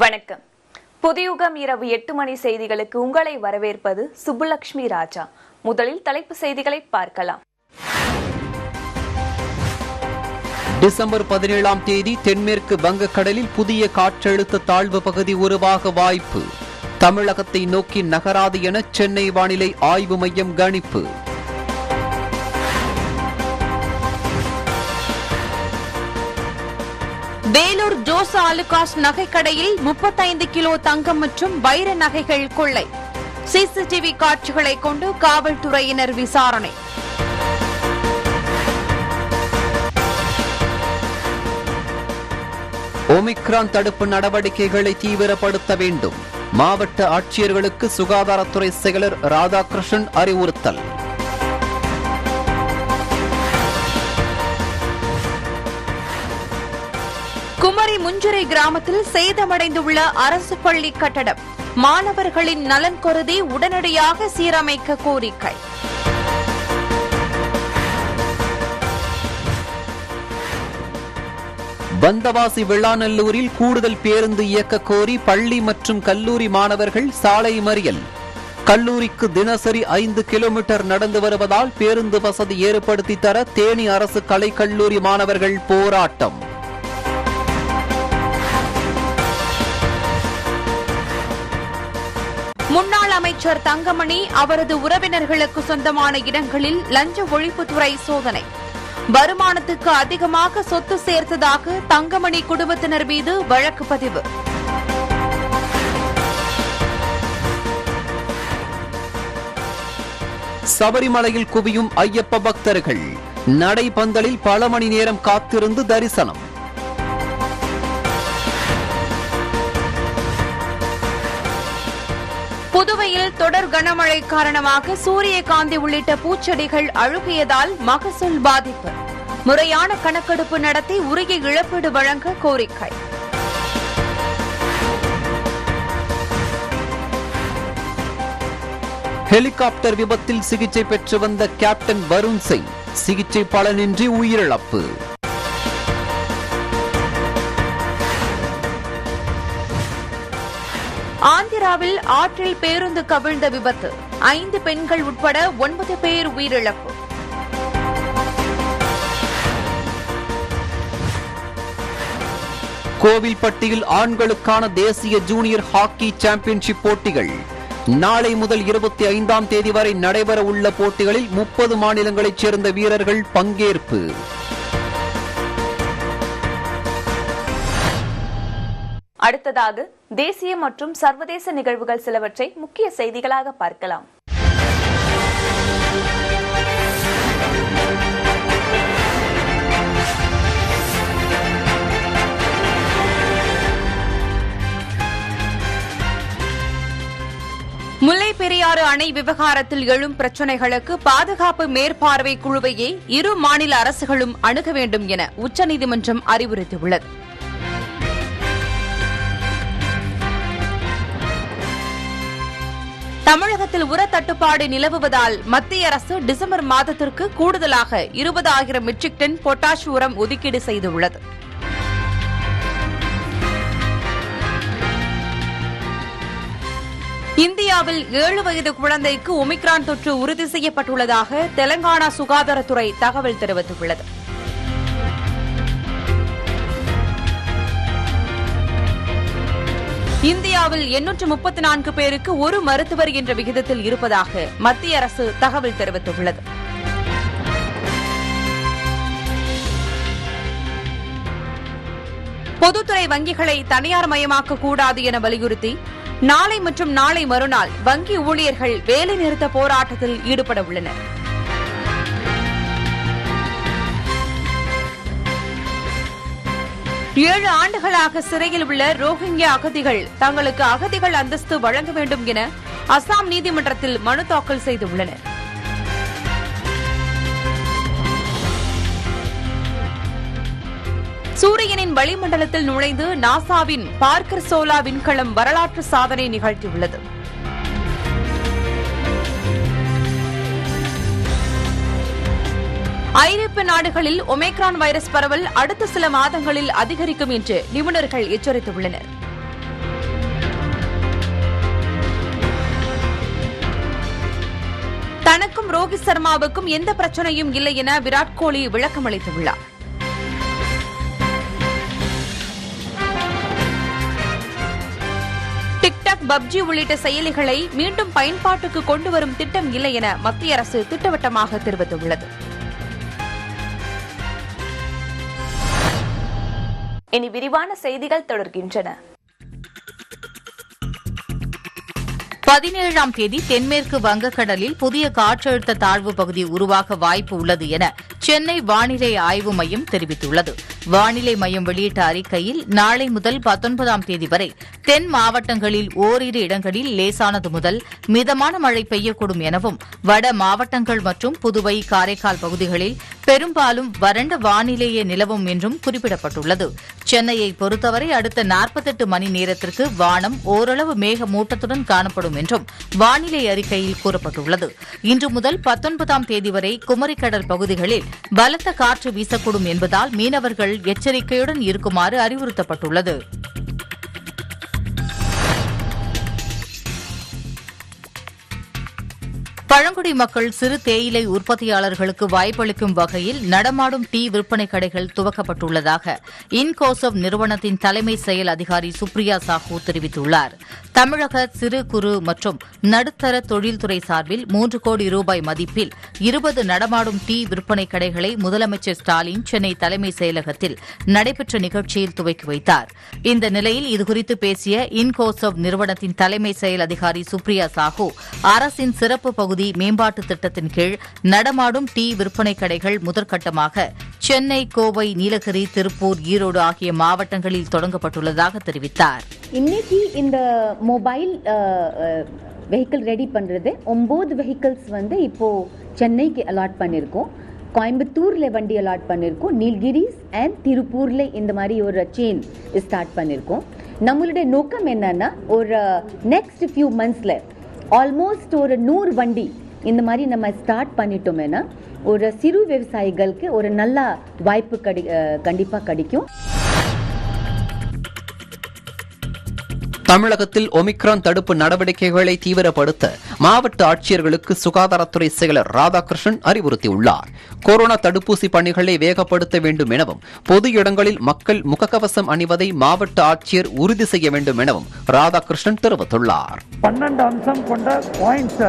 வணக்கம். புதியுகம் இரவு எட்டு மணி செய்திகளுக்கு உங்களை வரவேற்பது சுப்புலட்சுமி ராஜா. முதலில் தலைப்பு செய்திகளை பார்க்கலாம். டிசம்பர் பதினேழாம் தேதி தென்மேற்கு வங்கக்கடலில் புதிய காற்றழுத்த தாழ்வு பகுதி உருவாக வாய்ப்பு. தமிழகத்தை நோக்கி நகராது என சென்னை வானிலை ஆய்வு மையம் கணிப்பு. வேலூர் ஜோஸ் ஆலுகாஸ் நகைக்கடையில் முப்பத்தைந்து கிலோ தங்கம் மற்றும் வைர நகைகள் கொள்ளை. சிசிடிவி காட்சிகளை கொண்டு காவல்துறையினர் விசாரணை. ஒமிக்ரான் தடுப்பு நடவடிக்கைகளை தீவிரப்படுத்த வேண்டும். மாவட்ட ஆட்சியர்களுக்கு சுகாதாரத்துறை செயலர் ராதாகிருஷ்ணன் அறிவுறுத்தல். முஞ்சுரை கிராமத்தில் சேதமடைந்துள்ள அரசு பள்ளி கட்டடம். மாணவர்களின் நலன் கருதி உடனடியாக சீரமைக்க கோரிக்கை. வந்தவாசி விழாநல்லூரில் கூடுதல் பேருந்து இயக்க கோரி பள்ளி மற்றும் கல்லூரி மாணவர்கள் சாலை மறியல். கல்லூரிக்கு தினசரி ஐந்து கிலோமீட்டர் நடந்து வருவதால் பேருந்து வசதி ஏற்படுத்தி தர தேனி அரசு கலை கல்லூரி மாணவர்கள் போராட்டம். அமைச்சர் தங்கமணி அவரது உறவினர்களுக்கு சொந்தமான இடங்களில் லஞ்ச ஒழிப்புத்துறை சோதனை. வருமானத்துக்கு அதிகமாக சொத்து சேர்த்ததாக தங்கமணி குடும்பத்தினர் மீது வழக்கு பதிவு. சபரிமலையில் குவியும் ஐயப்ப பக்தர்கள். நடைபந்தலில் பல மணி நேரம் காத்திருந்து தரிசனம். சென்னையில் தொடர் கனமழை காரணமாக சூரியகாந்தி உள்ளிட்ட பூச்செடிகள் அழுகியதால் மகசூல் பாதிப்பு. முறையான கணக்கெடுப்பு நடத்தி உரிய இழப்பீடு வழங்க கோரிக்கை. ஹெலிகாப்டர் விபத்தில் சிகிச்சை பெற்று வந்த கேப்டன் வருண் சிங். சிகிச்சை பலனின்றி உயிரிழப்பு. கேரளாவில் ஆற்றில் பேருந்து கவிழ்ந்த விபத்து. ஐந்து பெண்கள் உட்பட ஒன்பது பேர் உயிரிழப்பு. கோவில்பட்டியில் ஆண்களுக்கான தேசிய ஜூனியர் ஹாக்கி சாம்பியன்ஷிப் போட்டிகள். நாளை முதல் இருபத்தி ஐந்தாம் தேதி வரை நடைபெற உள்ள போட்டிகளில் முப்பது மாநிலங்களைச் சேர்ந்த வீரர்கள் பங்கேற்பு. அடுத்ததாக தேசிய மற்றும் சர்வதேச நிகழ்வுகள் சிலவற்றை முக்கிய செய்திகளாக பார்க்கலாம். முல்லை பெரியாறு அணை விவகாரத்தில் எழும் பிரச்சினைகளுக்கு பாதுகாப்பு மேற்பார்வை குழுவையே இரு மாநில அரசுகளும் அணுக வேண்டும் என உச்சநீதிமன்றம் அறிவுறுத்தியுள்ளது. தமிழகத்தில் உர தட்டுப்பாடு நிலவுவதால் மத்திய அரசு டிசம்பர் மாதத்திற்கு கூடுதலாக இருபதாயிரம் மெட்ரிக் டன் பொட்டாஷ் உரம் ஒதுக்கீடு செய்துள்ளது. இந்தியாவில் ஏழு வயது குழந்தைக்கு ஒமிக்ரான் தொற்று உறுதி செய்யப்பட்டுள்ளதாக தெலங்கானா சுகாதாரத்துறை தகவல் தெரிவித்துள்ளது. இந்தியாவில் எண்ணூற்று முப்பத்தி நான்கு பேருக்கு ஒரு மருத்துவர் என்ற விகிதத்தில் இருப்பதாக மத்திய அரசு தகவல் தெரிவித்துள்ளது. பொதுத்துறை வங்கிகளை தனியார் மயமாக்க கூடாது என வலியுறுத்தி நாளை மற்றும் நாளை மறுநாள் வங்கி ஊழியர்கள் வேலைநிறுத்த போராட்டத்தில் ஈடுபட உள்ளனா் ஏழு ஆண்டுகளாக சிறையில் உள்ள ரோஹிங்கியா அகதிகள் தங்களுக்கு அகதிகள் அந்தஸ்து வழங்க வேண்டும் என அசாம் நீதிமன்றத்தில் மனு தாக்கல் செய்துள்ளனர். சூரியனின் வளிமண்டலத்தில் நுழைந்து நாசாவின் பார்க்கர் சோலா விண்கலம் வரலாற்று சாதனை நிகழ்த்தியுள்ளது. ஐரோப்பிய நாடுகளில் ஒமேக்ரான் வைரஸ் பரவல் அடுத்த சில மாதங்களில் அதிகரிக்கும் என்று நிபுணர்கள் எச்சரித்துள்ளனர். தனக்கும் ரோஹித் சர்மாவுக்கும் எந்த பிரச்சனையும் இல்லை என விராட் கோலி விளக்கம் அளித்துள்ளார். டிக்டாக் பப்ஜி உள்ளிட்ட செயலிகளை மீண்டும் பயன்பாட்டுக்கு கொண்டு வரும் திட்டம் இல்லை என மத்திய அரசு திட்டவட்டமாக தெரிவித்துள்ளது. இனி விரிவான செய்திகள் தொடர்கின்றன. பதினேழாம் தேதி தென்மேற்கு வங்கக்கடலில் புதிய காற்றழுத்த தாழ்வு பகுதி உருவாக வாய்ப்பு உள்ளது என சென்னை வானிலை ஆய்வு மையம் தெரிவித்துள்ளது. வானிலை மையம் வெளியிட்ட அறிக்கையில் நாளை முதல் பத்தொன்பதாம் தேதி வரை தென் மாவட்டங்களில் ஓரிரு இடங்களில் லேசானது முதல் மிதமான மழை பெய்யக்கூடும் எனவும் வட மாவட்டங்கள் மற்றும் புதுவை காரைக்கால் பகுதிகளில் பெரும்பாலும் வறண்ட வானிலையே நிலவும் என்றும் குறிப்பிடப்பட்டுள்ளது. சென்னையை பொறுத்தவரை அடுத்த நாற்பத்தெட்டு மணி நேரத்திற்கு வானம் ஓரளவு மேகமூட்டத்துடன் காணப்படும் என்றும் வானிலை அறிக்கையில் கூறப்பட்டுள்ளது. இன்று முதல் பத்தொன்பதாம் தேதி வரை குமரிக்கடல் பகுதிகளில் பலத்த காற்று வீசக்கூடும் என்பதால் மீனவர்கள் எச்சரிக்கையுடன் இருக்குமாறு அறிவுறுத்தப்பட்டுள்ளது. பழங்குடி மக்கள் சிறு தேயிலை உற்பத்தியாளர்களுக்கு வாய்ப்பளிக்கும் வகையில் நடமாடும் டீ விற்பனை கடைகள் துவக்கப்பட்டுள்ளதாக இன்கோசப் நிறுவனத்தின் தலைமை செயல் அதிகாரி சுப்ரியா சாஹூ தெரிவித்துள்ளார். தமிழக சிறு குறு மற்றும் நடுத்தர தொழில்துறை சார்பில் மூன்று கோடி ரூபாய் மதிப்பில் இருபது நடமாடும் டீ விற்பனை கடைகளை முதலமைச்சர் ஸ்டாலின் சென்னை தலைமை செயலகத்தில் நடைபெற்ற நிகழ்ச்சியில் துவக்கி வைத்தார். இந்த நிலையில் இதுகுறித்து பேசிய இன்கோசப் நிறுவனத்தின் தலைமை செயல் அதிகாரி சுப்ரியா சாஹூ அரசின் சிறப்பு பகுதி மேம்பாட்டு திட்டத்தின் கீழ் நடமாடும் டீ விற்பனை கடைகள் முதற்கட்டமாக சென்னை கோவை நீலகிரி திருப்பூர் ஈரோடு ஆகிய மாவட்டங்களில் தொடங்கப்பட்டுள்ளதாக தெரிவித்தார். இன்னைக்கு இந்த மொபைல் வெஹிக்கிள் ரெடி பண்ணுறது ஒம்பது வெஹிக்கிள்ஸ் வந்து இப்போது சென்னைக்கு அலாட் பண்ணியிருக்கோம் கோயம்புத்தூரில் வண்டி அலாட் பண்ணியிருக்கோம் நீல்கிரிஸ் அண்ட் திருப்பூரில் இந்த மாதிரி ஒரு செயின் ஸ்டார்ட் பண்ணியிருக்கோம் நம்மளுடைய நோக்கம் என்னன்னா ஒரு நெக்ஸ்ட் ஃபியூ மந்த்ஸில் ஆல்மோஸ்ட் ஒரு நூறு வண்டி இந்த மாதிரி நம்ம ஸ்டார்ட் பண்ணிட்டோம்னா ஒரு சிறு விவசாயிகளுக்கு ஒரு நல்ல வாய்ப்பு கடி கண்டிப்பாக கிடைக்கும். தமிழகத்தில் ஒமிக்ரான் தடுப்பு நடவடிக்கைகளை தீவிரப்படுத்த மாவட்ட ஆட்சியர்களுக்கு சுகாதாரத்துறை செயலர் ராதாகிருஷ்ணன் அறிவுறுத்தியுள்ளார். கொரோனா தடுப்பூசி பணிகளை வேகப்படுத்த வேண்டும் எனவும் பொது இடங்களில் மக்கள் முகக்கவசம் அணிவதை மாவட்ட ஆட்சியர் உறுதி செய்ய வேண்டும் எனவும் ராதாகிருஷ்ணன் தெரிவித்துள்ளார். பன்னெண்டு அம்சம் கொண்ட பாயிண்ட்ஸ்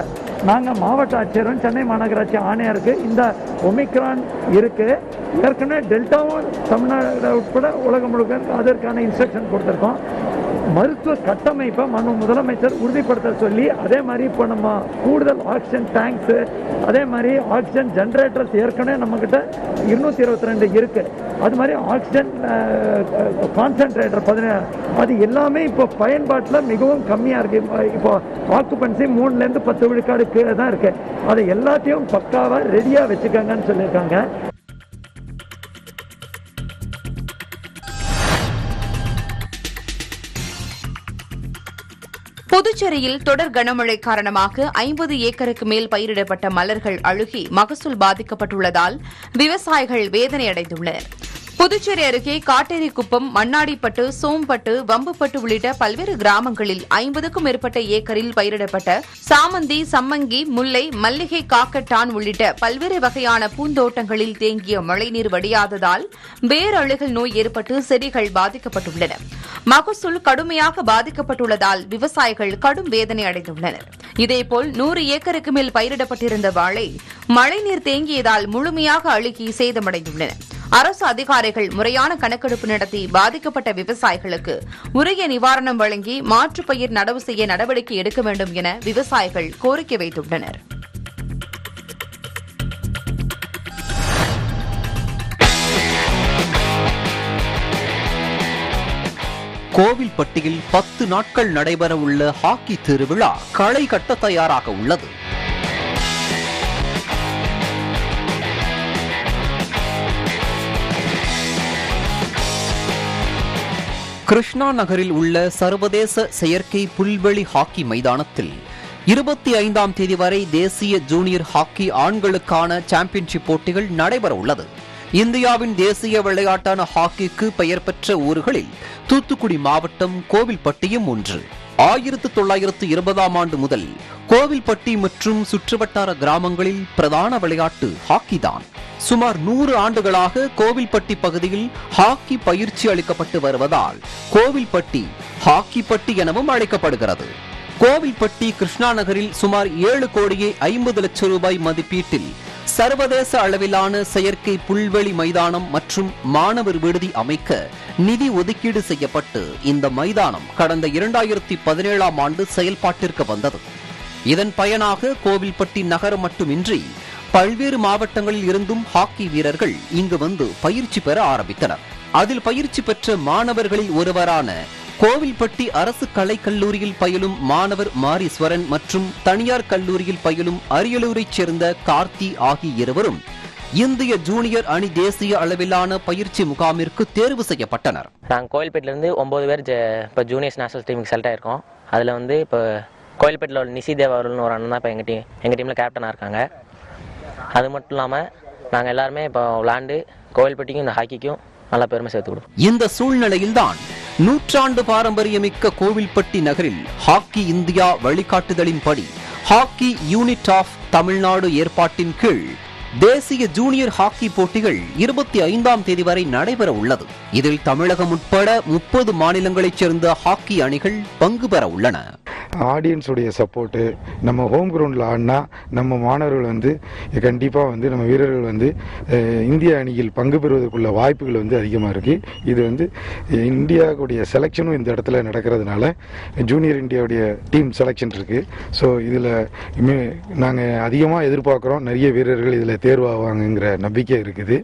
நாங்கள் மாவட்ட ஆட்சியரும் சென்னை மாநகராட்சி ஆணையருக்கு இந்த ஒமிக்ரான் இருக்கு. ஏற்கனவே டெல்டாவும் தமிழ்நாடு உட்பட உலகம் முழுக்க அதற்கான இன்ஸ்ட்ரக்ஷன் கொடுத்துருக்கோம். மருத்துவ கட்டமைப்பை மனு முதலமைச்சர் உறுதிப்படுத்த சொல்லி அதே மாதிரி இப்போ நம்ம கூடுதல் ஆக்சிஜன் டேங்க்ஸு அதே மாதிரி ஆக்சிஜன் ஜென்ரேட்டர்ஸ் ஏற்கனவே நம்மக்கிட்ட இருநூத்தி இருபத்தி ரெண்டு இருக்கு. அது மாதிரி ஆக்சிஜன் கான்சென்ட்ரேட்டர் பதினேழு அது எல்லாமே இப்போ பயன்பாட்டில் மிகவும் கம்மியாக இருக்கு. இப்போ- இப்போ ஆக்குபன்சி மூணுலேருந்து பத்து விழுக்காடு கீழே தான் இருக்கு. அதை எல்லாத்தையும் பக்காவாக ரெடியாக வச்சுக்கோங்கன்னு சொல்லியிருக்காங்க. புதுச்சேரியில் தொடர் கனமழை காரணமாக ஐம்பது ஏக்கருக்கு மேல் பயிரிடப்பட்ட மலர்கள் அழுகி மகசூல் பாதிக்கப்பட்டுள்ளதால் விவசாயிகள் வேதனையடைந்துள்ளனர். புதுச்சேரி அருகே காட்டேரிக்குப்பம் மண்ணாடிப்பட்டு சோம்பட்டு வம்புப்பட்டு உள்ளிட்ட பல்வேறு கிராமங்களில் ஐம்பதுக்கும் மேற்பட்ட ஏக்கரில் பயிரிடப்பட்ட சாமந்தி சம்மங்கி முல்லை மல்லிகை காக்கட்டான் உள்ளிட்ட பல்வேறு வகையான பூந்தோட்டங்களில் தேங்கிய மழைநீர் வடியாததால் வேரழுகல் நோய் ஏற்பட்டு செடிகள் பாதிக்கப்பட்டுள்ளன. மகசூல் கடுமையாக பாதிக்கப்பட்டுள்ளதால் விவசாயிகள் கடும் வேதனை அடைந்துள்ளனர். இதேபோல் நூறு ஏக்கருக்கு மேல் பயிரிடப்பட்டிருந்த வாழை மழைநீர் தேங்கியதால் முழுமையாக அழுகி சேதமடைந்துள்ளன. அரசு அதிகாரிகள் முறையான கணக்கெடுப்பு நடத்தி பாதிக்கப்பட்ட விவசாயிகளுக்கு உரிய நிவாரணம் வழங்கி மாற்று பயிர் நடவு செய்ய நடவடிக்கை எடுக்க வேண்டும் என விவசாயிகள் கோரிக்கை வைத்துள்ளனர். கோவில்பட்டியில் பத்து நாட்கள் நடைபெற உள்ள ஹாக்கி திருவிழா களை கட்ட தயாராக உள்ளது. கிருஷ்ணா நகரில் உள்ள சர்வதேச செயற்கை புல்வெளி ஹாக்கி மைதானத்தில் இருபத்தி ஐந்தாம் தேதி வரை தேசிய ஜூனியர் ஹாக்கி ஆண்களுக்கான சாம்பியன்ஷிப் போட்டிகள் நடைபெற உள்ளது. இந்தியாவின் தேசிய விளையாட்டான ஹாக்கிக்கு பெயர் பெற்ற ஊர்களில் தூத்துக்குடி மாவட்டம் கோவில்பட்டியும் ஒன்று. ஆயிரத்து தொள்ளாயிரத்து இருபதாம் ஆண்டு முதல் கோவில்பட்டி மற்றும் சுற்றுவட்டார கிராமங்களில் பிரதான விளையாட்டு ஹாக்கி தான் சுமார் நூறு ஆண்டுகளாக கோவில்பட்டி பகுதியில் ஹாக்கி பயிற்சி அளிக்கப்பட்டு வருவதால் கோவில்பட்டி ஹாக்கி பட்டி எனவும் அழைக்கப்படுகிறது. கோவில்பட்டி கிருஷ்ணா நகரில் சுமார் ஏழு கோடியே ஐம்பது லட்சம் ரூபாய் மதிப்பீட்டில் சர்வதேச அளவிலான செயற்கை புல்வெளி மைதானம் மற்றும் மாணவர் விடுதி அமைக்க நிதி ஒதுக்கீடு செய்யப்பட்டு இந்த மைதானம் கடந்த இரண்டாயிரத்தி பதினேழாம் ஆண்டு செயல்பாட்டிற்கு வந்தது. இதன் பயனாக கோவில்பட்டி நகரம் மட்டுமின்றி பல்வேறு மாவட்டங்களில் இருந்தும் ஹாக்கி வீரர்கள் இங்கு வந்து பயிற்சி பெற ஆரம்பித்தனர். அதில் பயிற்சி பெற்ற மாணவர்களில் ஒருவரான கோவில்பட்டி அரசு கலைக் கல்லூரியில் பயிலும் மாணவர் மாரீஸ்வரன் மற்றும் தனியார் கல்லூரியில் பயிலும் அரியலூரைச் சேர்ந்த கார்த்தி ஆகிய இருவரும் இந்திய ஜூனியர் அணி தேசிய அளவிலான பயிற்சி முகாமிற்கு தேர்வு செய்யப்பட்டனர். நாங்கள் கோயில்பேட்டிலேருந்து ஒம்பது பேர் இப்போ ஜூனியர்ஸ் நேஷனல் டீமுக்கு செலக்ட் ஆயிருக்கோம். அதில் வந்து இப்போ கோயில்பேட்டில் உள்ள நிசி தேவாருல்னு ஒரு அண்ணன் தான் இப்போ எங்கள் டீம் எங்கள் டீமில் கேப்டனாக இருக்காங்க. அது மட்டும் இல்லாமல் நாங்கள் எல்லாருமே இப்போ விளாண்டு கோவில்பட்டிக்கும் இந்த ஹாக்கிக்கும் நல்லா பெருமை சேர்த்து கொடுப்போம். இந்த சூழ்நிலையில்தான் நூற்றாண்டு பாரம்பரியமிக்க கோவில்பட்டி நகரில் ஹாக்கி இந்தியா வழிகாட்டுதலின்படி ஹாக்கி யூனிட் ஆஃப் தமிழ்நாடு ஏற்பாட்டின் கீழ் தேசிய ஜூனியர் ஹாக்கி போட்டிகள் இருபத்தி ஐந்தாம் தேதி வரை நடைபெற உள்ளது. இதில் தமிழகம் உட்பட முப்பது மாநிலங்களைச் சேர்ந்த ஹாக்கி அணிகள் பங்கு பெற உள்ளன. ஆடியன்ஸுடைய சப்போர்ட்டு நம்ம ஹோம் கிரவுண்டில் ஆடினா நம்ம மாணவர்கள் வந்து கண்டிப்பாக வந்து நம்ம வீரர்கள் வந்து இந்திய அணியில் பங்கு பெறுவதற்குள்ள வாய்ப்புகள் வந்து அதிகமாக இருக்குது இது வந்து இந்தியாவுடைய செலெக்ஷனும் இந்த இடத்துல நடக்கிறதுனால ஜூனியர் இந்தியாவுடைய டீம் செலெக்ஷன் இருக்குது ஸோ இதில் நாங்கள் அதிகமாக எதிர்பார்க்குறோம். நிறைய வீரர்கள் இதில் தேர்வாகுவாங்கங்கிற நம்பிக்கை இருக்குது.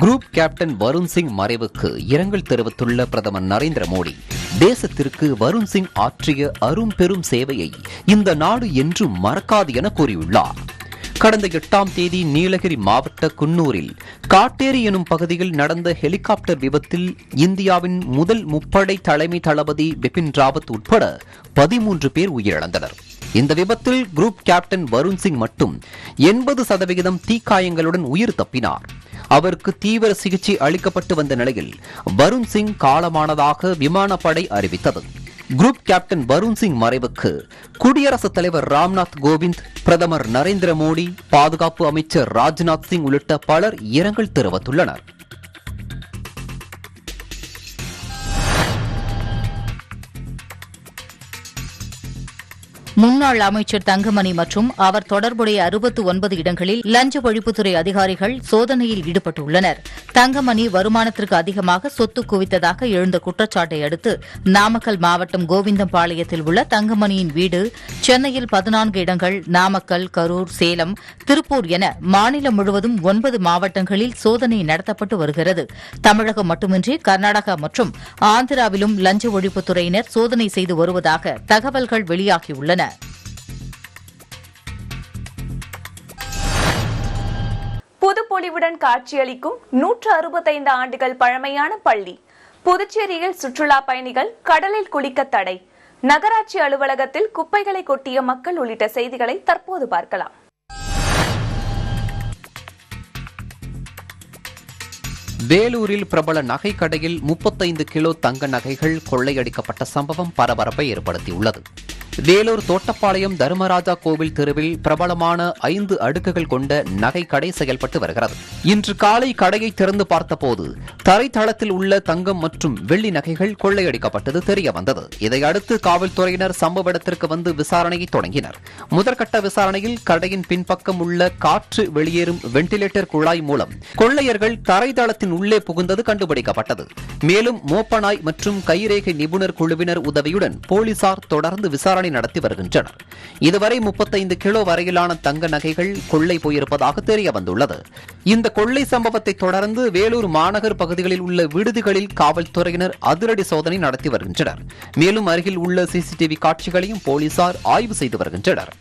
குரூப் கேப்டன் வருண் சிங் மறைவுக்கு இரங்கல் தெரிவித்துள்ள பிரதமர் நரேந்திர மோடி தேசத்திற்கு வருண் சிங் ஆற்றிய அரும் பெரும் சேவையை இந்த நாடு என்றும் மறக்காது என கூறியுள்ளார். கடந்த எட்டாம் தேதி நீலகிரி மாவட்ட குன்னூரில் காட்டேரி எனும் பகுதியில் நடந்த ஹெலிகாப்டர் விபத்தில் இந்தியாவின் முதல் முப்படை தலைமை தளபதி பிபின் ராவத் உட்பட பதிமூன்று பேர் உயிரிழந்தனர். இந்த விபத்தில் குரூப் கேப்டன் வருண் சிங் மட்டும் எண்பது சதவிகிதம் தீக்காயங்களுடன் உயிர் தப்பினார். அவருக்கு தீவிர சிகிச்சை அளிக்கப்பட்டு வந்த நிலையில் வருண் சிங் காலமானதாக விமானப்படை அறிவித்தது. குரூப் கேப்டன் வருண் சிங் மறைவுக்கு குடியரசுத் தலைவர் ராம்நாத் கோவிந்த் பிரதமர் நரேந்திர மோடி பாதுகாப்பு அமைச்சர் ராஜ்நாத் சிங் உள்ளிட்ட பலர் இரங்கல் தெரிவித்துள்ளனர். முன்னாள் அமைச்சர் தங்கமணி மற்றும் அவர் தொடர்புடைய அறுபத்து ஒன்பது இடங்களில் லஞ்ச ஒழிப்புத்துறை அதிகாரிகள் சோதனையில் ஈடுபட்டுள்ளனர். தங்கமணி வருமானத்திற்கு அதிகமாக சொத்து குவித்ததாக எழுந்த குற்றச்சாட்டை அடுத்து நாமக்கல் மாவட்டம் கோவிந்தம்பாளையத்தில் உள்ள தங்கமணியின் வீடு சென்னையில் பதினான்கு இடங்கள் நாமக்கல் கரூர் சேலம் திருப்பூர் என மாநிலம் முழுவதும் ஒன்பது மாவட்டங்களில் சோதனை நடத்தப்பட்டு வருகிறது. தமிழகம் மட்டுமின்றி கர்நாடகா மற்றும் ஆந்திராவிலும் லஞ்ச ஒழிப்புத்துறையினர் சோதனை செய்து வருவதாக தகவல்கள் வெளியாகியுள்ளன புதுப்பொலிவுடன் காட்சியளிக்கும் நூற்று அறுபத்தைந்து ஆண்டுகள் பழமையான பள்ளி. புதுச்சேரியில் சுற்றுலா பயணிகள் கடலில் குளிக்க தடை. நகராட்சி அலுவலகத்தில் குப்பைகளை கொட்டிய மக்கள் உள்ளிட்ட செய்திகளை தற்போது பார்க்கலாம். வேலூரில் பிரபல நகை கடையில் முப்பத்தைந்து கிலோ தங்க நகைகள் கொள்ளையடிக்கப்பட்ட சம்பவம் பரபரப்பை ஏற்படுத்தியுள்ளது. வேலூர் தோட்டப்பாளையம் தர்மராஜா கோவில் தெருவில் பிரபலமான ஐந்து அடுக்குகள் கொண்ட நகை கடை செயல்பட்டு வருகிறது. இன்று காலை கடையை திறந்து பார்த்தபோது தரைத்தளத்தில் உள்ள தங்கம் மற்றும் வெள்ளி நகைகள் கொள்ளையடிக்கப்பட்டது தெரிய வந்தது இதையடுத்து காவல்துறையினர் சம்பவ இடத்திற்கு வந்து விசாரணையை தொடங்கினர். முதற்கட்ட விசாரணையில் கடையின் பின்பக்கம் உள்ள காற்று வெளியேறும் வெண்டிலேட்டர் குழாய் மூலம் கொள்ளையர்கள் தரைத்தளத்தின் உள்ளே புகுந்தது கண்டுபிடிக்கப்பட்டது. மேலும் மோப்பனாய் மற்றும் கைரேகை நிபுணர் குழுவினர் உதவியுடன் போலீசார் தொடர்ந்து விசாரணை நடத்தி வருகின்றனர். இதுவரை முப்பத்தைந்து கிலோ வரையிலான தங்க நகைகள் கொள்ளை போயிருப்பதாக தெரிய வந்துள்ளது இந்த கொள்ளை சம்பவத்தை தொடர்ந்து வேலூர் மாநகர் பகுதிகளில் உள்ள விடுதிகளில் காவல்துறையினர் அதிரடி சோதனை நடத்தி வருகின்றனர். மேலும் அருகில் உள்ள சிசிடிவி காட்சிகளையும் போலீசார் ஆய்வு செய்து வருகின்றனர்.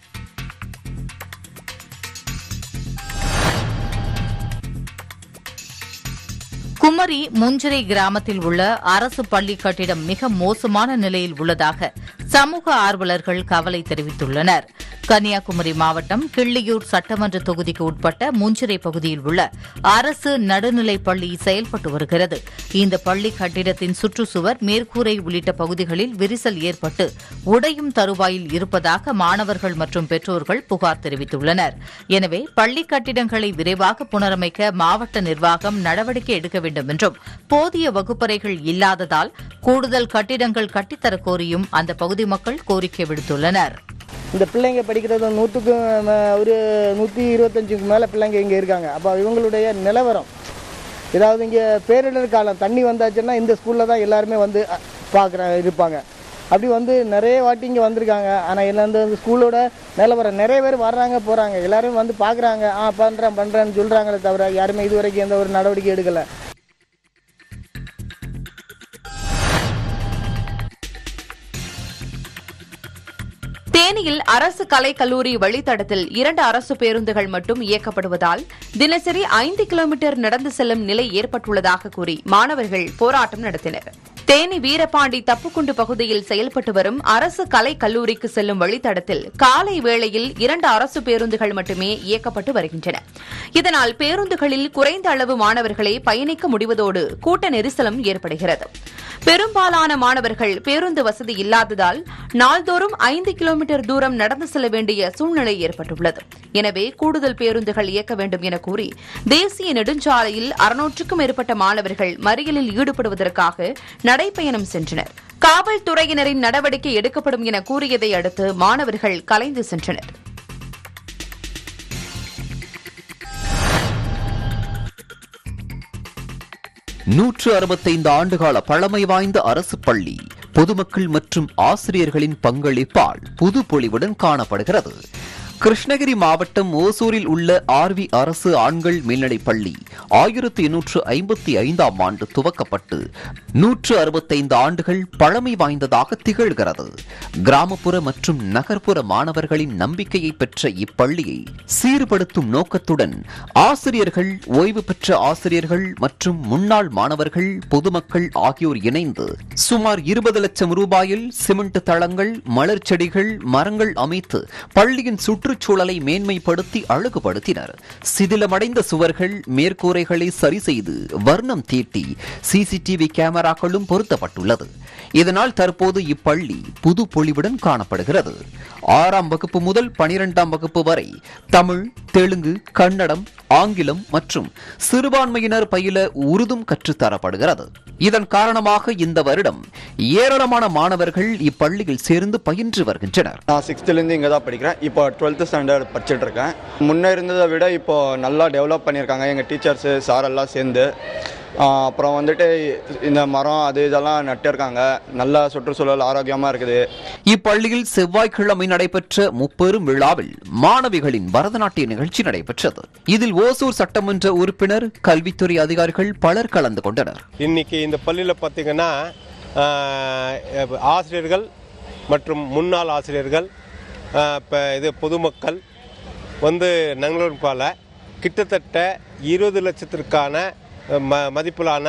குமரி முஞ்சிரை கிராமத்தில் உள்ள அரசு பள்ளி கட்டிடம் மிக மோசமான நிலையில் உள்ளதாக சமூக ஆர்வலர்கள் கவலை தெரிவித்துள்ளனர். கன்னியாகுமரி மாவட்டம் கிள்ளியூர் சட்டமன்ற தொகுதிக்கு உட்பட்ட முஞ்சிரை பகுதியில் உள்ள அரசு நடுநிலைப் பள்ளி செயல்பட்டு வருகிறது. இந்த பள்ளி கட்டிடத்தின் சுற்றுச்சுவர் மேற்கூரை உள்ளிட்ட பகுதிகளில் விரிசல் ஏற்பட்டு உடையும் தருவாயில் இருப்பதாக மாணவர்கள் மற்றும் பெற்றோர்கள் புகார் தெரிவித்துள்ளனர். எனவே பள்ளி கட்டிடங்களை விரைவாக புனரமைக்க மாவட்ட நிர்வாகம் நடவடிக்கை எடுக்க வேண்டும் என்றும் போதிய வகுப்பறைகள் இல்லாததால் கூடுதல் கட்டிடங்கள் கட்டித்தர கோரியும் அந்த பகுதி மக்கள் கோரிக்கை விடுத்துள்ளனர். இந்த பிள்ளைங்க படிக்கிறது நூற்றுக்கும் ஒரு நூற்றி இருபத்தஞ்சுக்கு மேலே பிள்ளைங்க இங்கே இருக்காங்க. அப்போ இவங்களுடைய நிலவரம். ஏதாவது இங்கே பேரிடர் காலம் தண்ணி வந்தாச்சுன்னா இந்த ஸ்கூலில் தான் எல்லாருமே வந்து பார்க்குற இருப்பாங்க. அப்படி வந்து நிறைய வாட்டி இங்கே வந்திருக்காங்க. ஆனால் என்ன இந்த ஸ்கூலோட நிலவரம் நிறைய பேர் வர்றாங்க போகிறாங்க எல்லாரும் வந்து பார்க்குறாங்க ஆ பண்ணுறேன் பண்ணுறேன்னு சொல்கிறாங்களே தவிர யாருமே இது வரைக்கும் எந்த ஒரு நடவடிக்கை எடுக்கலை. தேனியில் அரசு கலை கல்லூரி வழித்தடத்தில் இரண்டு அரசு பேருந்துகள் மட்டும் இயக்கப்படுவதால் தினசரி ஐந்து கிலோமீட்டர் நடந்து செல்லும் நிலை ஏற்பட்டுள்ளதாக கூறி மாணவர்கள் போராட்டம் நடத்தினர். தேனி வீரபாண்டி தப்புக்குண்டு பகுதியில் செயல்பட்டு வரும் அரசு கலைக் கல்லூரிக்கு செல்லும் வழித்தடத்தில் காலை வேளையில் இரண்டு அரசு பேருந்துகள் மட்டுமே இயக்கப்பட்டு வருகின்றன. இதனால் பேருந்துகளில் குறைந்த அளவு மாணவர்களே பயணிக்க முடிவதோடு கூட்ட நெரிசலும் ஏற்படுகிறது. பெரும்பாலான மாணவர்கள் பேருந்து வசதி இல்லாததால் நாள்தோறும் ஐந்து கிலோமீட்டர் தூரம் நடந்து செல்ல வேண்டிய சூழ்நிலை ஏற்பட்டுள்ளது. எனவே கூடுதல் பேருந்துகள் இயக்க வேண்டும் என கூறி தேசிய நெடுஞ்சாலையில் அறுநூற்றுக்கும் மேற்பட்ட மாணவர்கள் மறியலில் ஈடுபடுவதற்காக நடைப்பயணம் சென்றனர். காவல்துறையினரின் நடவடிக்கை எடுக்கப்படும் என கூறியதை அடுத்து மாணவர்கள் கலைந்து சென்றனர். நூற்று அறுபத்தைந்து ஆண்டுகால பழமை வாய்ந்த அரசு பள்ளி. பொதுமக்கள் மற்றும் ஆசிரியர்களின் பங்களிப்பால் புது பொலிவுடன் காணப்படுகிறது. கிருஷ்ணகிரி மாவட்டம் ஓசூரில் உள்ள ஆர்வி அரசு ஆண்கள் மேல்நிலைப் பள்ளி ஆயிரத்தி எண்ணூற்று ஐம்பத்தி ஐந்தாம் ஆண்டு துவக்கப்பட்டு நூற்று அறுபத்தைந்து ஆண்டுகள் பழமை வாய்ந்ததாக திகழ்கிறது. கிராமப்புற மற்றும் நகர்ப்புற மாணவர்களின் நம்பிக்கையை பெற்ற இப்பள்ளியை சீர்படுத்தும் நோக்கத்துடன் ஆசிரியர்கள் ஓய்வு பெற்ற ஆசிரியர்கள் மற்றும் முன்னாள் மாணவர்கள் பொதுமக்கள் ஆகியோர் இணைந்து சுமார் இருபது லட்சம் ரூபாயில் சிமெண்ட் தளங்கள் மலர் செடிகள் மரங்கள் அமைத்து பள்ளியின் சுற்றுச்சூழலை மேன்மைப்படுத்தி அழகுபடுத்தினர். சிதிலமடைந்த சுவர்கள் மேற்கூரைகளை சரி செய்து வர்ணம் தீட்டி சிசிடிவி கேமராக்களும் பொருத்தப்பட்டுள்ளது. இதனால் தற்போது இப்பள்ளி புது பொலிவுடன் காணப்படுகிறது. ஆறாம் வகுப்பு முதல் பனிரெண்டாம் வகுப்பு வரை தமிழ் தெலுங்கு கன்னடம் ஆங்கிலம் மற்றும் சிறுபான்மையினர் பயில உருதும் கற்றுத்தரப்படுகிறது இதன் காரணமாக இந்த வருடம் ஏராளமான மாணவர்கள் இப்பள்ளியில் சேர்ந்து பயின்று வருகின்றனர். நான் சிக்ஸ்த்லேருந்து இங்கே தான் படிக்கிறேன். இப்போ டுவெல்த் டுவெல்த்து ஸ்டாண்டர்ட் படிச்சுட்டு இருக்கேன் முன்னே இருந்ததை விட இப்போ நல்லா டெவலப் பண்ணியிருக்காங்க. எங்கள் டீச்சர்ஸு சார் எல்லாம் சேர்ந்து. அப்புறம் வந்துட்டு இந்த மரம் அது இதெல்லாம் நட்டிருக்காங்க. நல்லா சுற்றுச்சூழல் ஆரோக்கியமாக இருக்குது. இப்பள்ளியில் செவ்வாய்க்கிழமை நடைபெற்ற முப்பெரும் விழாவில் மாணவிகளின் பரதநாட்டிய நிகழ்ச்சி நடைபெற்றது. இதில் ஓசூர் சட்டமன்ற உறுப்பினர் கல்வித்துறை அதிகாரிகள் பலர் கலந்து கொண்டனர். இன்னைக்கு இந்த பள்ளியில் பார்த்தீங்கன்னா ஆசிரியர்கள் மற்றும் முன்னாள் ஆசிரியர்கள் இப்போ இது பொதுமக்கள் வந்து நங்களூர்பால கிட்டத்தட்ட இருபது லட்சத்திற்கான ம மதிப்பிலான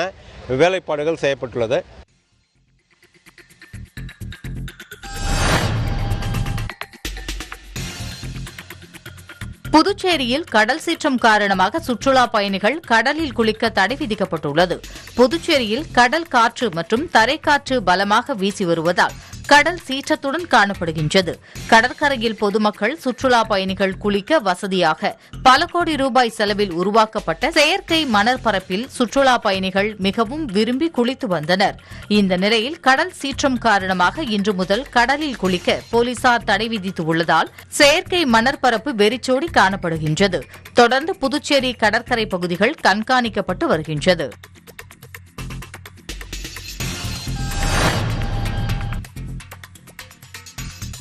வேலைப்பாடுகள் செய்யப்பட்டுள்ளது. புதுச்சேரியில் கடல் சீற்றம் காரணமாக சுற்றுலா பயணிகள் கடலில் குளிக்க தடை விதிக்கப்பட்டுள்ளது. புதுச்சேரியில் கடல் காற்று மற்றும் தரைக்காற்று பலமாக வீசி வருவதால் கடல் சீற்றத்துடன் காணப்படுகின்றது. கடற்கரையில் பொதுமக்கள் சுற்றுலா பயணிகள் குளிக்க வசதியாக பல கோடி ரூபாய் செலவில் உருவாக்கப்பட்ட செயற்கை மணற்பரப்பில் சுற்றுலா பயணிகள் மிகவும் விரும்பி குளித்து வந்தனர். இந்த நிலையில் கடல் சீற்றம் காரணமாக இன்று முதல் கடலில் குளிக்க போலீசார் தடை விதித்துள்ளதால் செயற்கை மணற்பரப்பு வெறிச்சோடி காணப்படுகின்றது. தொடர்ந்து புதுச்சேரி கடற்கரை பகுதிகள் கண்காணிக்கப்பட்டு வருகின்றது.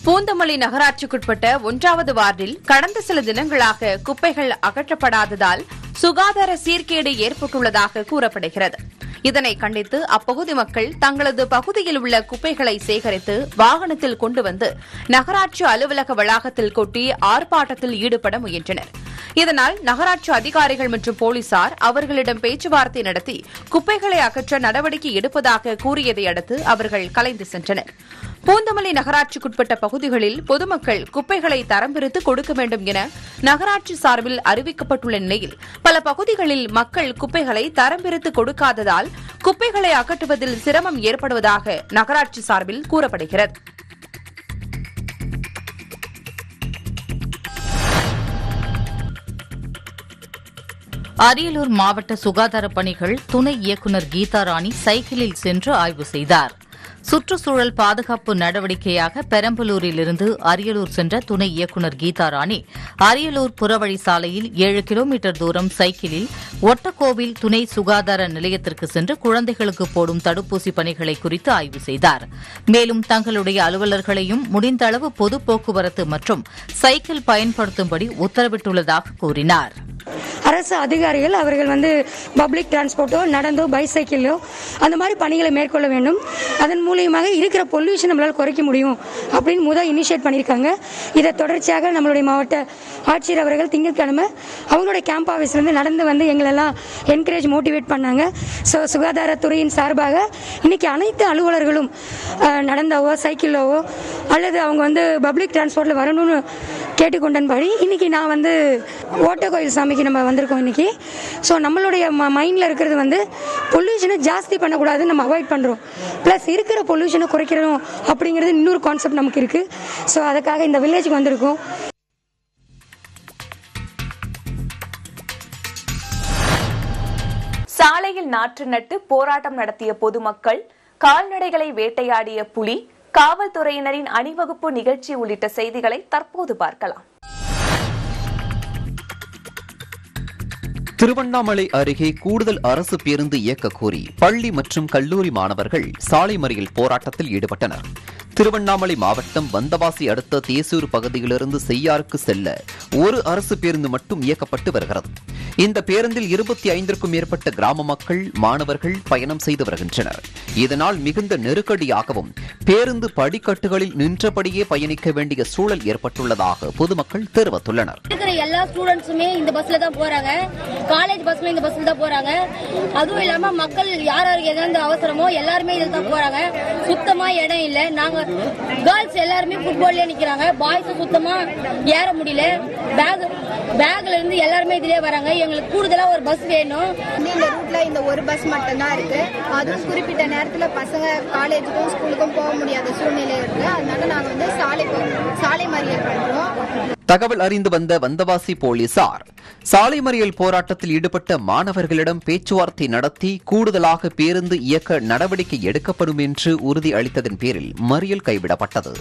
பூந்தமல்லி நகராட்சிக்குட்பட்ட ஒன்றாவது வார்டில் கடந்த சில தினங்களாக குப்பைகள் அகற்றப்படாததால் சுகாதார சீர்கேடு ஏற்பட்டுள்ளதாக கூறப்படுகிறது. இதனை கண்டித்து அப்பகுதி மக்கள் தங்களது பகுதியில் உள்ள குப்பைகளை சேகரித்து வாகனத்தில் கொண்டு வந்து நகராட்சி அலுவலக வளாகத்தில் கொட்டி ஆர்ப்பாட்டத்தில் ஈடுபட முயன்றனர். இதனால் நகராட்சி அதிகாரிகள் மற்றும் போலீசார் அவர்களிடம் பேச்சுவார்த்தை நடத்தி குப்பைகளை அகற்ற நடவடிக்கை எடுப்பதாக கூறியதை அடுத்து அவர்கள் கலைந்து சென்றனர். பூந்தமல்லி நகராட்சிக்குட்பட்ட பகுதிகளில் பொதுமக்கள் குப்பைகளை தரம் பிரித்து கொடுக்க வேண்டும் என நகராட்சி சார்பில் அறிவிக்கப்பட்டுள்ள நிலையில் பல பகுதிகளில் மக்கள் குப்பைகளை தரம் பிரித்து கொடுக்காததால் குப்பைகளை அகற்றுவதில் சிரமம் ஏற்படுவதாக நகராட்சி சார்பில் கூறப்படுகிறது. அரியலூர் மாவட்ட சுகாதார பணிகள் துணை இயக்குநர் கீதா ராணி சைக்கிளில் சென்று ஆய்வு செய்தார். சுற்றுச்சூழல் பாதுகாப்பு நடவடிக்கையாக பெரம்பலூரிலிருந்து அரியலூர் சென்ற துணை இயக்குநர் கீதா ராணி அரியலூர் புறவழி சாலையில் ஏழு கிலோமீட்டர் தூரம் சைக்கிளில் ஒட்டக்கோவில் துணை சுகாதார நிலையத்திற்கு சென்று குழந்தைகளுக்கு போடும் தடுப்பூசி பணிகளை குறித்து ஆய்வு செய்தார். மேலும் தங்களுடைய அலுவலர்களையும் முடிந்த அளவு பொது போக்குவரத்து மற்றும் சைக்கிள் பயன்படுத்தும்படி உத்தரவிட்டுள்ளதாக கூறினார். அரசு அதிகாரிகள் அவர்கள் வந்து பப்ளிக் டிரான்ஸ்போர்ட்டோ நடந்தோ பைசைக்கிளோ அந்த மாதிரி பணிகளை மேற்கொள்ள வேண்டும். அதன் மூலம் மூலியமாக இருக்கிற பொல்யூஷன் நம்மளால் குறைக்க முடியும் அப்படின்னு முதல் இனிஷியேட் பண்ணியிருக்காங்க. இதை தொடர்ச்சியாக நம்மளுடைய மாவட்ட ஆட்சியர் அவர்கள் திங்கட்கிழமை அவங்களுடைய கேம்ப் ஆஃபீஸ்லேருந்து நடந்து வந்து எங்களெல்லாம் என்கரேஜ் மோட்டிவேட் பண்ணாங்க. ஸோ சுகாதாரத்துறையின் சார்பாக இன்னைக்கு அனைத்து அலுவலர்களும் நடந்தாவோ சைக்கிளோவோ அல்லது அவங்க வந்து பப்ளிக் டிரான்ஸ்போர்ட்டில் வரணும்னு கேட்டுக்கொண்டன்படி இன்றைக்கி நான் வந்து ஓட்டக்கோயில் சாமிக்கு நம்ம வந்திருக்கோம் இன்னைக்கு. ஸோ நம்மளுடைய மைண்டில் இருக்கிறது வந்து பொல்யூஷனை ஜாஸ்தி பண்ணக்கூடாதுன்னு நம்ம அவாய்ட் பண்ணுறோம் ப்ளஸ் இருக்கிற பொல்யூஷனை குறைக்கிறோம் அப்படிங்கிறது இன்னொரு கான்செப்ட் நமக்கு இருக்குது ஸோ அதுக்காக இந்த வில்லேஜுக்கு வந்திருக்கோம். சாலையில் நாற்று நட்டு போராட்டம் நடத்திய பொதுமக்கள் கால்நடைகளை வேட்டையாடிய புலி காவல்துறையினரின் அணிவகுப்பு நிகழ்ச்சி உள்ளிட்ட செய்திகளை தற்போது பார்க்கலாம். திருவண்ணாமலை அருகே கூடுதல் அரசு பேருந்து இயக்க கோரி பள்ளி மற்றும் கல்லூரி மாணவர்கள் சாலை மறியல் போராட்டத்தில் ஈடுபட்டனர். திருவண்ணாமலை மாவட்டம் வந்தவாசி அடுத்த தேசூர் பகுதியிலிருந்து செய்யாருக்கு செல்ல ஒரு அரசு பேருந்து மட்டும் இயக்கப்பட்டு வருகிறது. இந்த பேருந்தில் இருபத்தி ஐந்திற்கும் மேற்பட்ட கிராம மக்கள் மாணவர்கள் பயணம் செய்து வருகின்றனர். இதனால் மிகுந்த நெருக்கடியாகவும் பேருந்து படிக்கட்டுகளில் நின்றபடியே பயணிக்க வேண்டிய சூழல் ஏற்பட்டுள்ளதாக பொதுமக்கள் தெரிவித்துள்ளனர். இருக்கிற எல்லா ஸ்டூடெண்ட்ஸுமே இந்த பஸ்ல தான் போறாங்க. காலேஜ் பஸ்ல இந்த பஸ்ல தான் போறாங்க. அதுவும் இல்லாம மக்கள் யார் யாருக்கு எதாவது அவசரமோ எல்லாருமே இதில் தான் போறாங்க. சுத்தமா இடம் இல்ல. நாங்க கேர்ள்ஸ் எல்லாருமே ஃபுட்பால்லே நிக்கிறாங்க. பாய்ஸ் சுத்தமா ஏற முடியல. பேக் பேக்ல இருந்து எல்லாருமே இதுலயே வராங்க. எங்களுக்கு கூடுதலா ஒரு பஸ் வேணும். இந்த ரூட்ல இந்த ஒரு பஸ் மட்டும்தான் இருக்கு. அதுவும் குறிப்பிட்ட நேரத்துல பசங்க காலேஜுக்கும் ஸ்கூலுக்கும் போக முடியாத சூழ்நிலை இருக்கு. அதனால நாங்க வந்து சாலை சாலை மறியல் பண்றோம். தகவல் அறிந்து வந்த வந்தவாசி போலீசார் சாலை மறியல் போராட்டத்தில் ஈடுபட்ட மாணவர்களிடம் பேச்சுவார்த்தை நடத்தி கூடுதலாக பேருந்து இயக்க நடவடிக்கை எடுக்கப்படும் என்று உறுதி அளித்ததன் பேரில் மறியல் கைவிடப்பட்டது.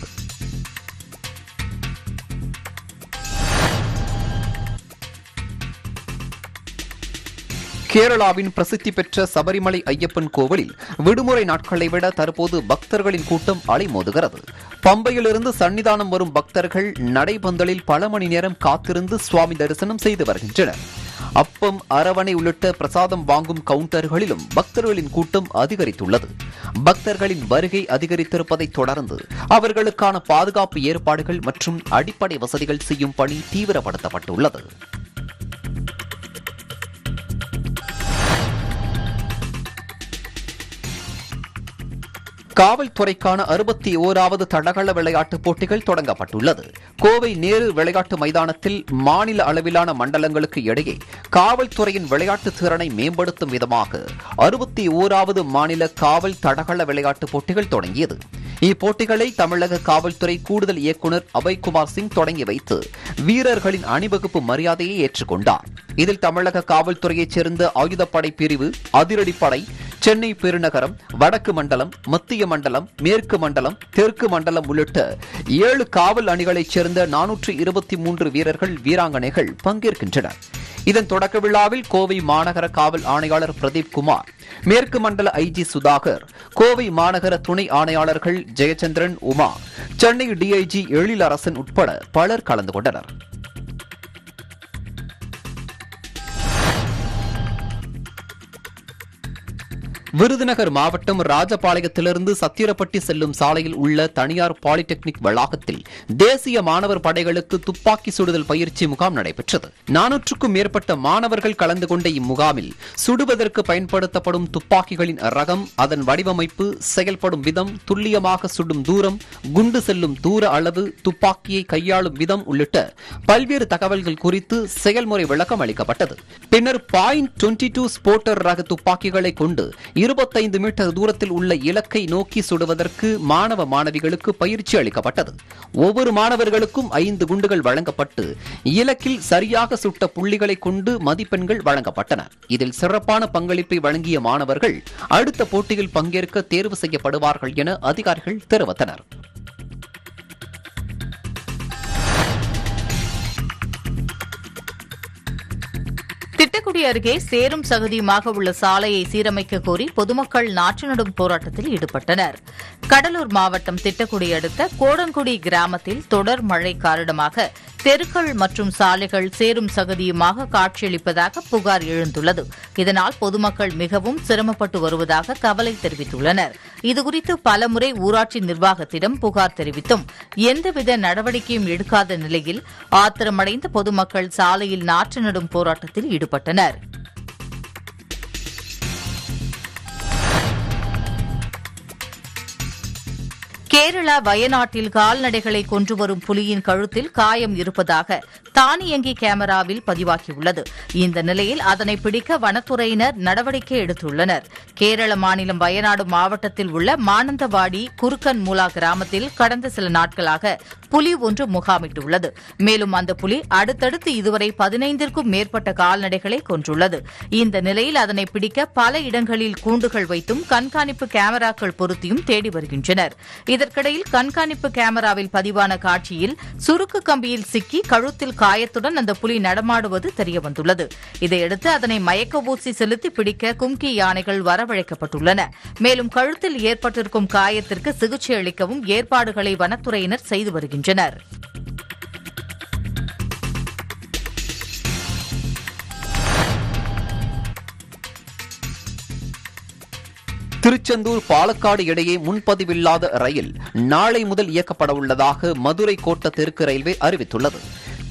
கேரளாவின் பிரசித்தி பெற்ற சபரிமலை ஐயப்பன் கோவிலில் விடுமுறை நாட்களை விட தற்போது பக்தர்களின் கூட்டம் அலைமோதுகிறது. பம்பையிலிருந்து சன்னிதானம் வரும் பக்தர்கள் நடைபந்தலில் பல மணி நேரம் காத்திருந்து சுவாமி தரிசனம் செய்து வருகின்றனர். அப்பம் அரவணை உள்ளிட்ட பிரசாதம் வாங்கும் கவுண்டர்களிலும் பக்தர்களின் கூட்டம் அதிகரித்துள்ளது. பக்தர்களின் வருகை அதிகரித்திருப்பதைத் தொடர்ந்து அவர்களுக்கான பாதுகாப்பு ஏற்பாடுகள் மற்றும் அடிப்படை வசதிகள் செய்யும் பணி தீவிரப்படுத்தப்பட்டுள்ளது. காவல்துறைக்கான அறுபத்தி ஓராவது தடகள விளையாட்டுப் போட்டிகள் தொடங்கப்பட்டுள்ளது. கோவை நேரு விளையாட்டு மைதானத்தில் மாநில அளவிலான மண்டலங்களுக்கு இடையே காவல்துறையின் விளையாட்டு திறனை மேம்படுத்தும் விதமாக அறுபத்தி ஓராவது மாநில காவல் தடகள விளையாட்டுப் போட்டிகள் தொடங்கியது. இப்போட்டிகளை தமிழக காவல்துறை கூடுதல் இயக்குநர் அபய்குமார் சிங் தொடங்கி வைத்து வீரர்களின் அணிவகுப்பு மரியாதையை ஏற்றுக்கொண்டார். இதில் தமிழக காவல்துறையைச் சேர்ந்த ஆயுதப்படை பிரிவு அதிரடிப்படை சென்னை பெருநகரம் வடக்கு மண்டலம் மத்திய மண்டலம் மேற்கு மண்டலம் தெற்கு மண்டலம் உள்ளிட்ட ஏழு காவல் அணிகளைச் சேர்ந்த நானூற்று இருபத்தி மூன்று வீரர்கள் வீராங்கனைகள் பங்கேற்கின்றனர். இதன் தொடக்க விழாவில் கோவை மாநகர காவல் ஆணையாளர் பிரதீப் குமார் மேற்கு மண்டல ஐஜி சுதாகர் கோவை மாநகர துணை ஆணையாளர்கள் ஜெயச்சந்திரன் உமா சென்னை டிஐஜி எழிலரசன் உட்பட பலர் கலந்து கொண்டனர். விருதுநகர் மாவட்டம் ராஜபாளையத்திலிருந்து சத்திரப்பட்டி செல்லும் சாலையில் உள்ள தனியார் பாலிடெக்னிக் வளாகத்தில் தேசிய மாணவர் படைகளுக்கு துப்பாக்கி சுடுதல் பயிற்சி முகாம் நடைபெற்றது. நானூற்றுக்கும் மேற்பட்ட மாணவர்கள் கலந்து கொண்ட இம்முகாமில் சுடுவதற்கு பயன்படுத்தப்படும் துப்பாக்கிகளின் ரகம் அதன் வடிவமைப்பு செயல்படும் விதம் துல்லியமாக சுடும் தூரம் குண்டு செல்லும் தூர அளவு துப்பாக்கியை கையாளும் விதம் உள்ளிட்ட பல்வேறு தகவல்கள் குறித்து செயல்முறை விளக்கம் அளிக்கப்பட்டது. பின்னர் பாயிண்ட் டுவெண்டி டூ ஸ்போட்டர் ரக துப்பாக்கிகளை கொண்டு இருபத்தைந்து மீட்டர் தூரத்தில் உள்ள இலக்கை நோக்கி சுடுவதற்கு மாணவ மாணவிகளுக்கு பயிற்சி அளிக்கப்பட்டது. ஒவ்வொரு மாணவர்களுக்கும் ஐந்து குண்டுகள் வழங்கப்பட்டு இலக்கில் சரியாக சுட்ட புள்ளிகளை கொண்டு மதிப்பெண்கள் வழங்கப்பட்டன. இதில் சிறப்பான பங்களிப்பை வழங்கிய மாணவர்கள் அடுத்த போட்டியில் பங்கேற்க தேர்வு செய்யப்படுவார்கள் என அதிகாரிகள் தெரிவித்தனர். திட்டக்குடி அருகே சேரும் சகதியுமாக உள்ள சாலையை சீரமைக்க கோரி பொதுமக்கள் நாற்று நடும் போராட்டத்தில் ஈடுபட்டனர். கடலூர் மாவட்டம் திட்டக்குடி அடுத்த கோடன்குடி கிராமத்தில் தொடர் மழை காரணமாக தெருக்கள் மற்றும் சாலைகள் சேரும் சகதியுமாக காட்சியளிப்பதாக புகார் எழுந்துள்ளது. இதனால் பொதுமக்கள் மிகவும் சிரமப்பட்டு வருவதாக கவலை தெரிவித்துள்ளனர். இதுகுறித்து பலமுறை ஊராட்சி நிர்வாகத்திடம் புகார் தெரிவித்தும் எந்தவித நடவடிக்கையும் எடுக்காத நிலையில் ஆத்திரமடைந்த பொதுமக்கள் சாலையில் நாற்று நடும் போராட்டத்தில் ஈடுபட்டனர். கேரளா வயநாட்டில் கால்நடைகளை கொன்று வரும் புலியின் கழுத்தில் காயம் இருப்பதாக தானியங்கி கேமராவில் பதிவாகியுள்ளது. இந்த நிலையில் அதனை பிடிக்க வனத்துறையினர் நடவடிக்கை எடுத்துள்ளனர். கேரள மாநிலம் வயநாடு மாவட்டத்தில் உள்ள மானந்தவாடி குறுக்கன் மூலா கிராமத்தில் கடந்த சில நாட்களாக புலி ஒன்று முகாமிட்டுள்ளது. மேலும் அந்த புலி அடுத்தடுத்து இதுவரை பதினைந்திற்கும் மேற்பட்ட கால்நடைகளை கொன்றுள்ளது. இந்த நிலையில் அதனை பிடிக்க பல இடங்களில் கூண்டுகள் வைத்தும் கண்காணிப்பு கேமராக்கள் பொருத்தியும் தேடி வருகின்றனர். இதற்கிடையில் கண்காணிப்பு கேமராவில் பதிவான காட்சியில் சுருக்கு கம்பியில் சிக்கி கழுத்தில் காயத்துடன் அந்த புலி நடமாடுவது தெரியவந்துள்ளது. இதையடுத்து அதனை மயக்க ஊசி செலுத்தி பிடிக்க கும்கி யானைகள் வரவழைக்கப்பட்டுள்ளன. மேலும் கழுத்தில் ஏற்பட்டிருக்கும் காயத்திற்கு சிகிச்சை அளிக்கவும் ஏற்பாடுகளை வனத்துறையினர் செய்து வருகின்றனர். திருச்செந்தூர் பாலக்காடு இடையே முன்பதிவில்லாத ரயில் நாளை முதல் இயக்கப்பட உள்ளதாக மதுரை கோட்ட தெற்கு ரயில்வே அறிவித்துள்ளது.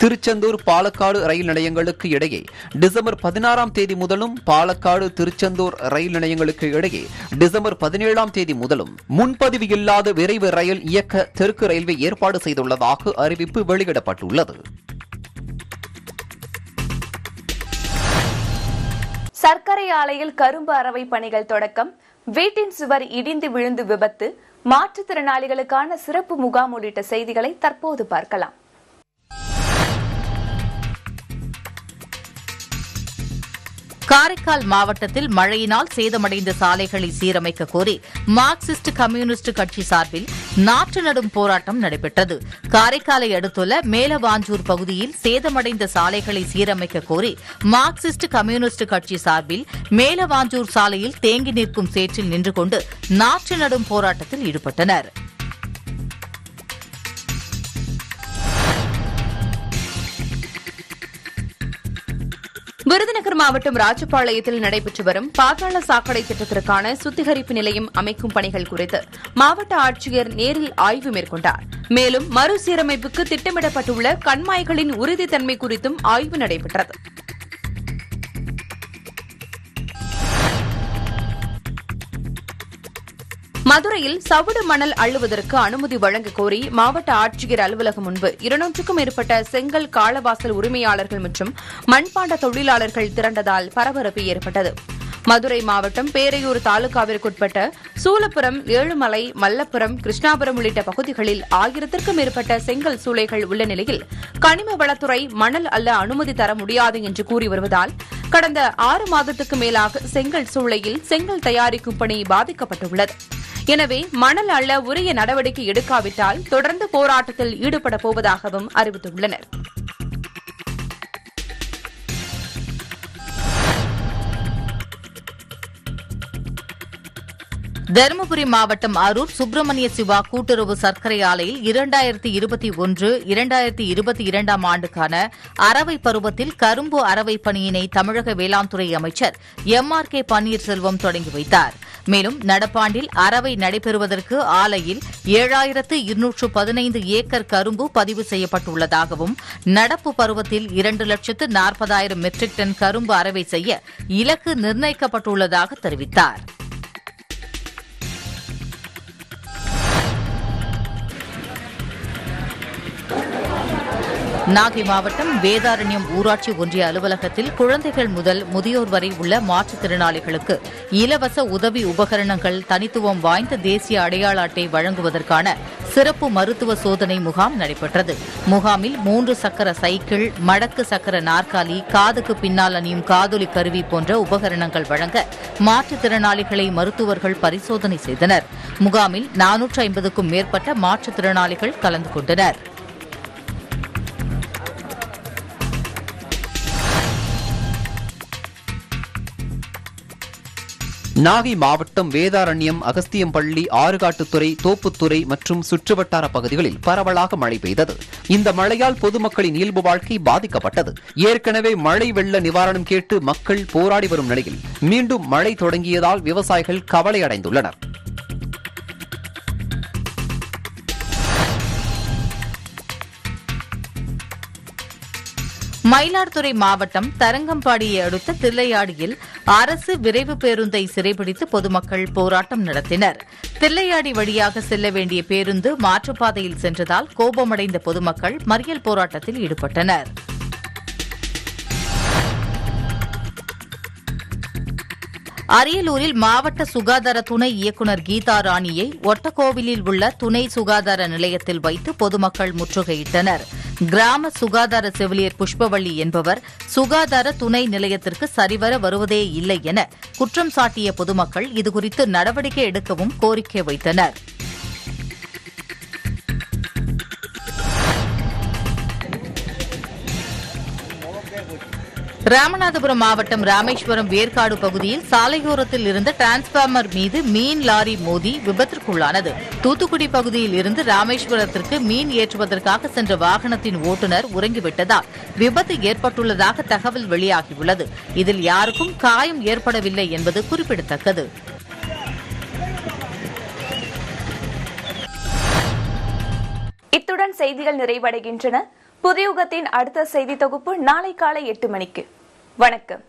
திருச்செந்தூர் பாலக்காடு ரயில் நிலையங்களுக்கு இடையே டிசம்பர் பதினாறாம் தேதி முதலும் பாலக்காடு திருச்செந்தூர் ரயில் நிலையங்களுக்கு இடையே டிசம்பர் பதினேழாம் தேதி முதலும் முன்பதிவு இல்லாத விரைவு ரயில் இயக்க தெற்கு ரயில்வே ஏற்பாடு செய்துள்ளதாக அறிவிப்பு வெளியிடப்பட்டுள்ளது. சர்க்கரை ஆலையில் கரும்பு அறவை பணிகள் தொடக்கம். வீட்டின் சுவர் இடிந்து விழுந்து விபத்து. மாற்றுத்திறனாளிகளுக்கான சிறப்பு முகாம் உள்ளிட்ட செய்திகளை தற்போது பார்க்கலாம். காரைக்கால் மாவட்டத்தில் மழையினால் சேதமடைந்த சாலைகளை சீரமைக்க கோரி மார்க்சிஸ்ட் கம்யூனிஸ்ட் கட்சி சார்பில் நாற்று நடும் போராட்டம் நடைபெற்றது. காரைக்காலை அடுத்துள்ள மேலவாஞ்சூர் பகுதியில் சேதமடைந்த சாலைகளை சீரமைக்க கோரி மார்க்சிஸ்ட் கம்யூனிஸ்ட் கட்சி சார்பில் மேலவாஞ்சூர் சாலையில் தேங்கி நிற்கும் சேற்றில் நின்று கொண்டு நாற்று நடும் போராட்டத்தில் ஈடுபட்டனர். விருதுநகர் மாவட்டம் ராஜபாளையத்தில் நடைபெற்று வரும் பாதாள சாக்கடை திட்டத்திற்கான சுத்திகரிப்பு நிலையம் அமைக்கும் பணிகள் குறித்து மாவட்ட ஆட்சியர் நேரில் ஆய்வு மேற்கொண்டார். மேலும் மறுசீரமைப்புக்கு திட்டமிடப்பட்டுள்ள கண்மாய்களின் உறுதித்தன்மை குறித்தும் ஆய்வு நடைபெற்றது. மதுரையில் சவுடு மணல் அள்ளுவதற்கு அனுமதி வழங்க கோரி மாவட்ட ஆட்சியர் அலுவலகம் முன்பு இருநூற்றுக்கும் மேற்பட்ட செங்கல் காலவாசல் உரிமையாளர்கள் மற்றும் மண்பாண்ட தொழிலாளர்கள் திரண்டதால் பரபரப்பு ஏற்பட்டது. மதுரை மாவட்டம் பேரையூர் தாலுகாவிற்குட்பட்ட சூலப்புரம் ஏழுமலை மல்லப்புரம் கிருஷ்ணாபுரம் உள்ளிட்ட பகுதிகளில் ஆயிரத்திற்கும் மேற்பட்ட செங்கல் சூளைகள் உள்ள நிலையில் கனிம வளத்துறை மணல் அல்ல அனுமதி தர முடியாது என்று கூறி வருவதால் கடந்த ஆறு மாதத்துக்கு மேலாக செங்கல் சூளையில் செங்கல் தயாரிக்கும் பணி பாதிக்கப்பட்டுள்ளது. எனவே மணல் அள்ள உரிய நடவடிக்கை எடுக்காவிட்டால் தொடர்ந்து போராட்டத்தில் ஈடுபட போவதாகவும் அறிவித்துள்ளனர். தருமபுரி மாவட்டம் அரூர் சுப்பிரமணிய சிவா கூட்டுறவு சர்க்கரை ஆலையில் இரண்டாயிரத்தி இருபத்தி ஒன்று இரண்டாயிரத்தி இருபத்தி இரண்டாம் ஆண்டுக்கான அறவை பருவத்தில் கரும்பு அறவை பணியினை தமிழக வேளாண்துறை அமைச்சர் எம் ஆர் கே பன்னீர்செல்வம் தொடங்கி வைத்தார். மேலும் நடப்பாண்டில் அறவை நடைபெறுவதற்கு ஆலையில் ஏழாயிரத்து இருநூற்று பதினைந்து ஏக்கர் கரும்பு பதிவு செய்யப்பட்டுள்ளதாகவும் நடப்பு பருவத்தில் இரண்டு லட்சத்து நாற்பதாயிரம் மெட்ரிக் டன் கரும்பு அறவை செய்ய இலக்கு நிர்ணயிக்கப்பட்டுள்ளதாக தெரிவித்தார். நாகை மாவட்டம் வேதாரண்யம் ஊராட்சி ஒன்றிய அலுவலகத்தில் குழந்தைகள் முதல் முதியோர் வரை உள்ள மாற்றுத்திறனாளிகளுக்கு இலவச உதவி உபகரணங்கள் தனித்துவம் வாய்ந்த தேசிய அடையாள அட்டை வழங்குவதற்கான சிறப்பு மருத்துவ சோதனை முகாம் நடைபெற்றது. முகாமில் மூன்று சக்கர சைக்கிள் மடக்கு சக்கர நாற்காலி காதுக்கு பின்னால் அணியும் காதொலி கருவி போன்ற உபகரணங்கள் வழங்க மாற்றுத்திறனாளிகளை மருத்துவர்கள் பரிசோதனை செய்தனர். முகாமில் நானூற்று ஐம்பதுக்கும் மேற்பட்ட மாற்றுத்திறனாளிகள் கலந்து கொண்டனர். நாகை மாவட்டம் வேதாரண்யம் அகஸ்தியம்பள்ளி ஆறுகாட்டுத்துறை தோப்புத்துறை மற்றும் சுற்றுவட்டார பகுதிகளில் பரவலாக மழை பெய்தது. இந்த மழையால் பொதுமக்களின் இயல்பு வாழ்க்கை பாதிக்கப்பட்டது. ஏற்கனவே மழை வெள்ள நிவாரணம் கேட்டு மக்கள் போராடி வரும் நிலையில் மீண்டும் மழை தொடங்கியதால் விவசாயிகள் கவலையடைந்துள்ளனர். மயிலாடுதுறை மாவட்டம் தரங்கம்பாடியை அடுத்த தில்லையாடியில் அரசு விரைவு பேருந்தை சிறைபிடித்து பொதுமக்கள் போராட்டம் நடத்தினர். தில்லையாடி வழியாக செல்ல வேண்டிய பேருந்து மாற்றுப்பாதையில் சென்றதால் கோபமடைந்த பொதுமக்கள் மறியல் போராட்டத்தில் ஈடுபட்டனர். அரியலூரில் மாவட்ட சுகாதார துணை இயக்குநர் கீதா ராணியை ஒட்டக்கோவிலில் உள்ள துணை சுகாதார நிலையத்தில் வைத்து பொதுமக்கள் முற்றுகையிட்டனர். கிராம சுகாதார செவிலியர் புஷ்பவள்ளி என்பவர் சுகாதார துணை நிலையத்திற்கு சரிவர வருவதே இல்லை என குற்றம் சாட்டிய பொதுமக்கள் இதுகுறித்து நடவடிக்கை எடுக்கவும் கோரிக்கை வைத்தனர். ராமநாதபுரம் மாவட்டம் ராமேஸ்வரம் வேர்காடு பகுதியில் சாலையோரத்தில் இருந்த டிரான்ஸ்பார்மர் மீது மீன் லாரி மோதி விபத்திற்குள்ளானது. தூத்துக்குடி பகுதியில் இருந்து ராமேஸ்வரத்திற்கு மீன் ஏற்றுவதற்காக சென்ற வாகனத்தின் ஓட்டுநர் உறங்கிவிட்டதால் விபத்து ஏற்பட்டுள்ளதாக தகவல் வெளியாகியுள்ளது. இதில் யாருக்கும் காயம் ஏற்படவில்லை என்பது குறிப்பிடத்தக்கது. இத்துடன் செய்திகள் நிறைவடைகின்றன. புதியுகத்தின் அடுத்த செய்தி தொகுப்பு நாளை காலை எட்டு மணிக்கு. வணக்கம்.